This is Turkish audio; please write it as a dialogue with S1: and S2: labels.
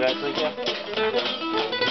S1: Biraz da gel.